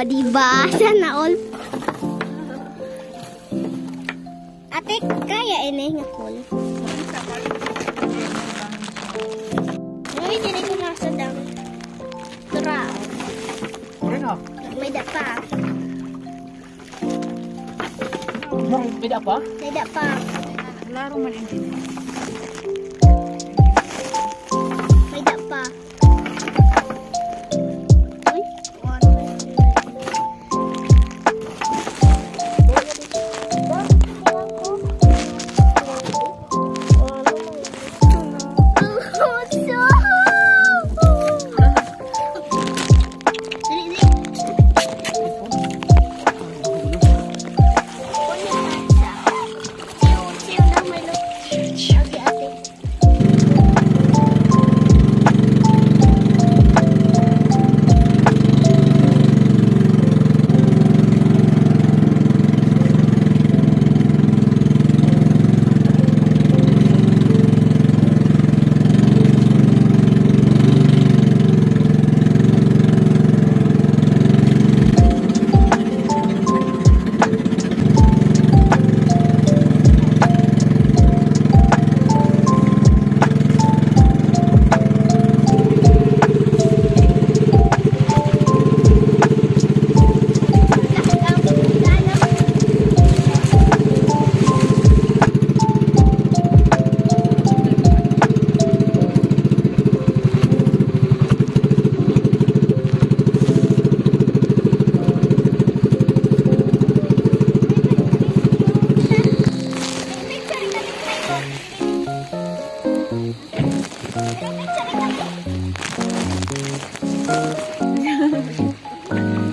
Ba, sana all. Ate, kaya ini nga full. Ngayon, hindi ko masadang. Tura, Ano? may. Mong beda pa? May dapa. Laro man ini. May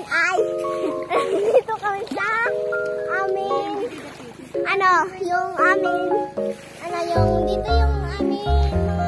Ngayon ay. Dito kami sa amin. Ano, yung amin. Ano, yung dito yung amin